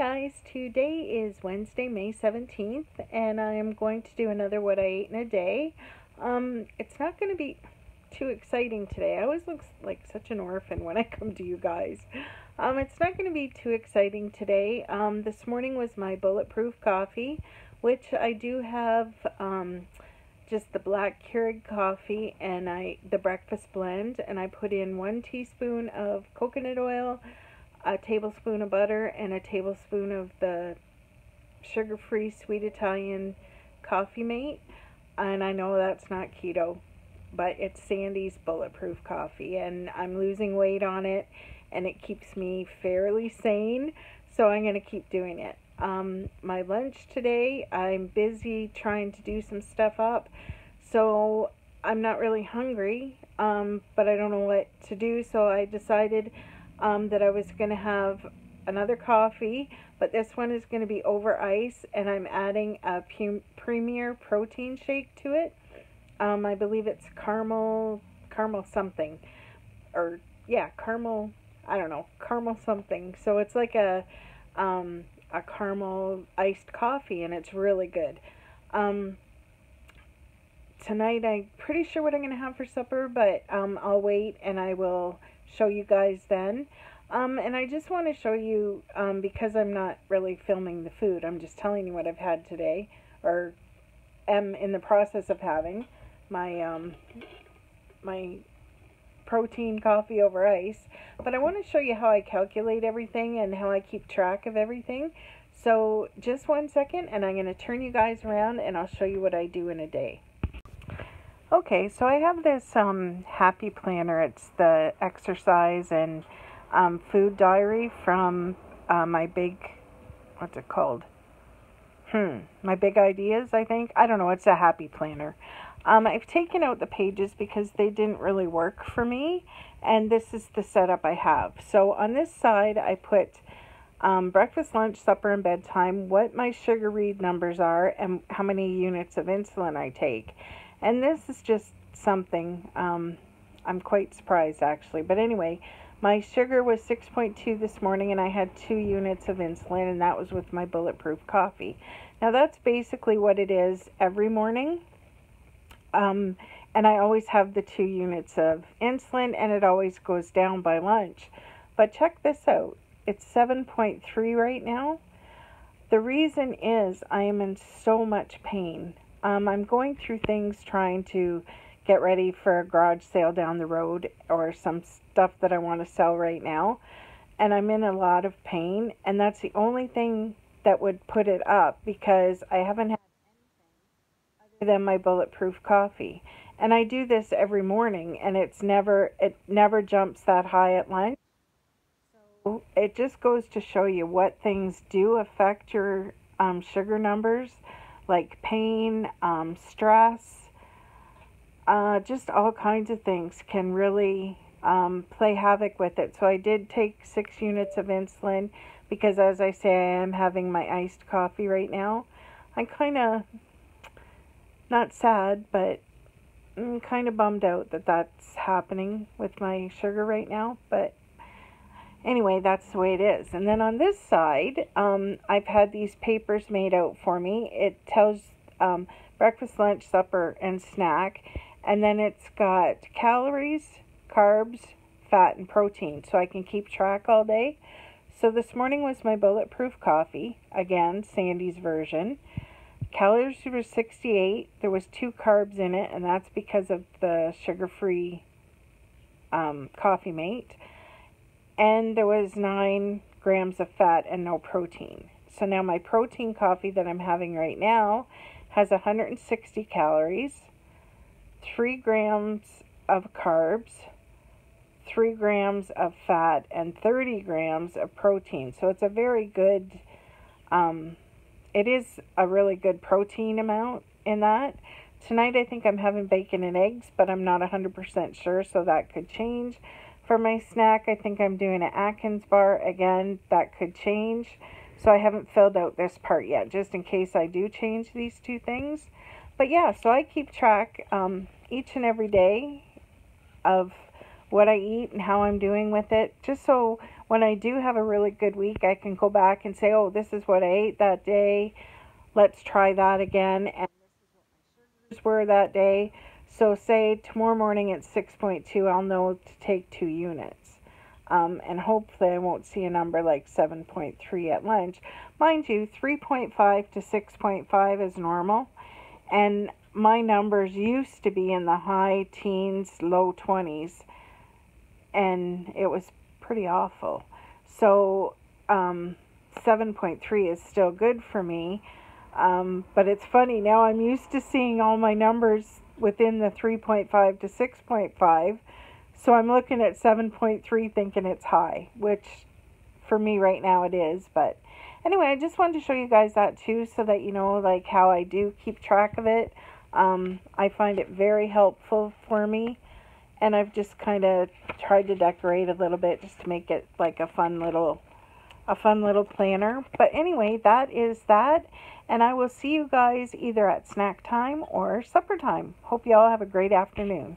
Guys, today is Wednesday, May 17th, and I am going to do another What I Ate in a Day. Um, it's not going to be too exciting today. I always look like such an orphan when I come to you guys. Um, it's not going to be too exciting today. Um, this morning was my bulletproof coffee, which I do have um, just the black Keurig coffee and I the breakfast blend, and I put in one teaspoon of coconut oil, a tablespoon of butter, and a tablespoon of the sugar-free sweet Italian coffee mate. And I know that's not keto, but it's Sandy's bulletproof coffee, and I'm losing weight on it, and it keeps me fairly sane. So I'm going to keep doing it. Um, my lunch today, I'm busy trying to do some stuff up, so I'm not really hungry, um, but I don't know what to do, so I decided um, that I was going to have another coffee, but this one is going to be over ice, and I'm adding a Premier protein shake to it. Um, I believe it's caramel, caramel something, or yeah, caramel, I don't know, caramel something. So it's like a, um, a caramel iced coffee, and it's really good. Um, tonight, I'm pretty sure what I'm going to have for supper, but um, I'll wait and I will show you guys then. Um, and I just want to show you, um, because I'm not really filming the food, I'm just telling you what I've had today, or am in the process of having my, um, my protein coffee over ice. But I want to show you how I calculate everything and how I keep track of everything. So just one second and I'm going to turn you guys around and I'll show you what I do in a day. Okay, so I have this um, happy planner. It's the exercise and um, food diary from uh, my big, what's it called? Hmm, my big ideas, I think. I don't know, it's a happy planner. Um, I've taken out the pages because they didn't really work for me, and this is the setup I have. So on this side, I put um, breakfast, lunch, supper, and bedtime, what my sugar read numbers are, and how many units of insulin I take. And this is just something, um, I'm quite surprised actually. But anyway, my sugar was 6.2 this morning, and I had two units of insulin, and that was with my bulletproof coffee. Now, that's basically what it is every morning. Um, and I always have the two units of insulin, and it always goes down by lunch. But check this out it's 7.3 right now. The reason is I am in so much pain. Um, I'm going through things trying to get ready for a garage sale down the road or some stuff that I want to sell right now. And I'm in a lot of pain, and that's the only thing that would put it up because I haven't had anything other than my bulletproof coffee. And I do this every morning and it's never it never jumps that high at lunch. So it just goes to show you what things do affect your um, sugar numbers, like pain, um, stress, uh, just all kinds of things can really um, play havoc with it. So I did take six units of insulin because, as I say, I am having my iced coffee right now. I'm kind of not sad, but I'm kind of bummed out that that's happening with my sugar right now. But anyway, that's the way it is. And then on this side, um, I've had these papers made out for me. It tells um, breakfast, lunch, supper, and snack. And then it's got calories, carbs, fat, and protein. So I can keep track all day. So this morning was my bulletproof coffee. Again, Sandy's version. Calories were 68. There was two carbs in it, and that's because of the sugar-free um, coffee mate. And there was 9 grams of fat and no protein. So now my protein coffee that I'm having right now has 160 calories, 3 grams of carbs, 3 grams of fat, and 30 grams of protein. So it's a very good um, it is a really good protein amount in that. Tonight I think I'm having bacon and eggs, but I'm not 100% sure, so that could change. For my snack, I think I'm doing an Atkins bar. Again, that could change. So I haven't filled out this part yet, just in case I do change these two things. But yeah, so I keep track um, each and every day of what I eat and how I'm doing with it, just so when I do have a really good week, I can go back and say, oh, this is what I ate that day. Let's try that again. And this is what my sugars were that day. So say tomorrow morning at 6.2, I'll know to take two units. Um, and hopefully I won't see a number like 7.3 at lunch. Mind you, 3.5 to 6.5 is normal. And my numbers used to be in the high teens, low 20s. And it was pretty awful. So um, 7.3 is still good for me. Um, but it's funny, now I'm used to seeing all my numbers within the 3.5 to 6.5. So I'm looking at 7.3 thinking it's high, which for me right now it is. But anyway, I just wanted to show you guys that too so that you know like how I do keep track of it. Um, I find it very helpful for me and I've just kind of tried to decorate a little bit just to make it like a fun little a fun little planner. But anyway, that is that. And I will see you guys either at snack time or supper time. Hope you all have a great afternoon.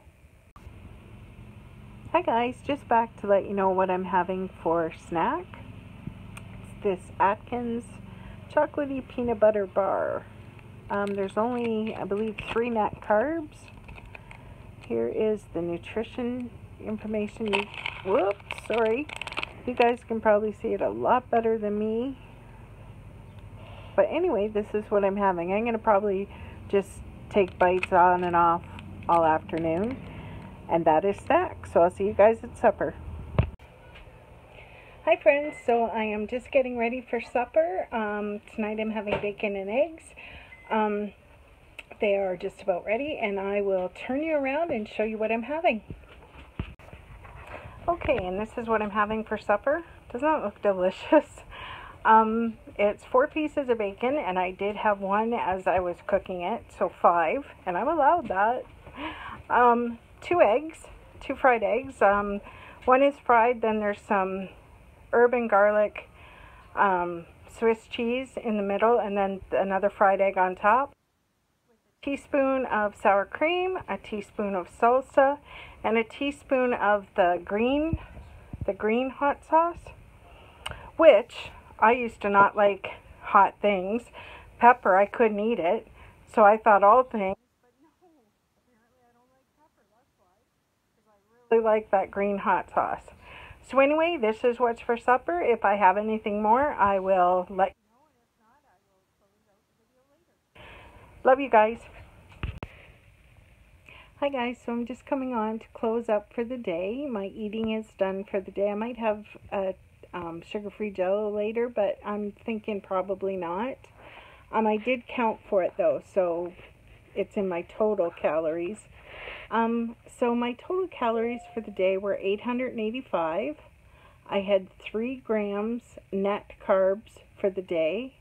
Hi guys, just back to let you know what I'm having for snack. It's this Atkins chocolatey peanut butter bar. Um, there's only, I believe, three net carbs here is the nutrition information. Whoops, sorry. You guys can probably see it a lot better than me. But anyway, this is what I'm having. I'm going to probably just take bites on and off all afternoon. And that is snack. So I'll see you guys at supper. Hi friends, so I am just getting ready for supper. Um, tonight I'm having bacon and eggs. Um, they are just about ready and I will turn you around and show you what I'm having. Okay, and this is what I'm having for supper. Doesn't that look delicious? Um, it's four pieces of bacon, and I did have one as I was cooking it, so five, and I'm allowed that. Um, two eggs, two fried eggs. Um, one is fried, then there's some herb and garlic um, Swiss cheese in the middle, and then another fried egg on top teaspoon of sour cream, a teaspoon of salsa, and a teaspoon of the green, the green hot sauce, which I used to not like hot things. Pepper, I couldn't eat it, so I thought all things. But no, I really like that green hot sauce. So anyway, this is what's for supper. If I have anything more, I will let you know, and if not, I will close out the video later. Love you guys. Hi guys, so I'm just coming on to close up for the day. My eating is done for the day. I might have a um, sugar-free jello later, but I'm thinking probably not. Um, I did count for it though, so it's in my total calories. Um, so my total calories for the day were 885. I had 3 grams net carbs for the day,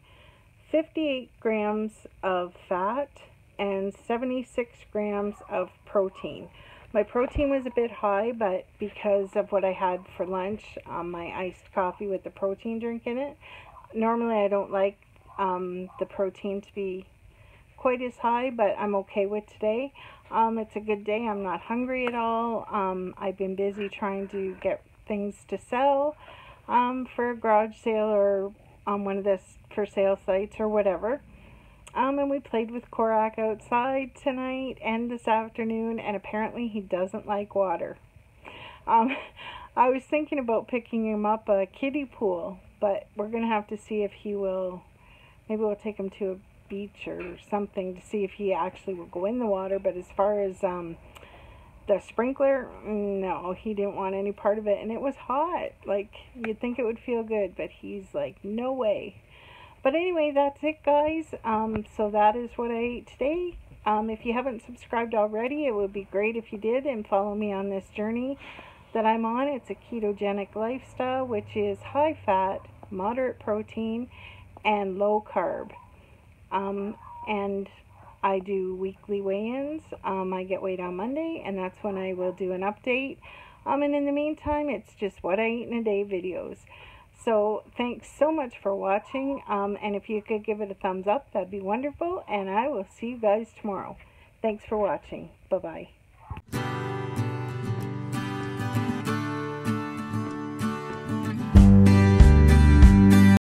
58 grams of fat, and 76 grams of protein. My protein was a bit high, but because of what I had for lunch, um, my iced coffee with the protein drink in it, normally I don't like um, the protein to be quite as high, but I'm okay with today. Um, it's a good day. I'm not hungry at all. Um, I've been busy trying to get things to sell um, for a garage sale or on one of the for sale sites or whatever. Um, and we played with Korak outside tonight and this afternoon, and apparently he doesn't like water. Um, I was thinking about picking him up a kiddie pool, but we're going to have to see if he will, maybe we'll take him to a beach or something to see if he actually will go in the water. But as far as um, the sprinkler, no, he didn't want any part of it. And it was hot. Like, you'd think it would feel good, but he's like, no way. But anyway, that's it, guys. Um, so that is what I ate today. Um, if you haven't subscribed already, it would be great if you did and follow me on this journey that I'm on. It's a ketogenic lifestyle, which is high fat, moderate protein, and low carb. Um, and I do weekly weigh-ins. Um, I get weighed on Monday, and that's when I will do an update. Um, and in the meantime, it's just what I eat in a day videos. So thanks so much for watching. Um, and if you could give it a thumbs up, that'd be wonderful. And I will see you guys tomorrow. Thanks for watching. Bye-bye.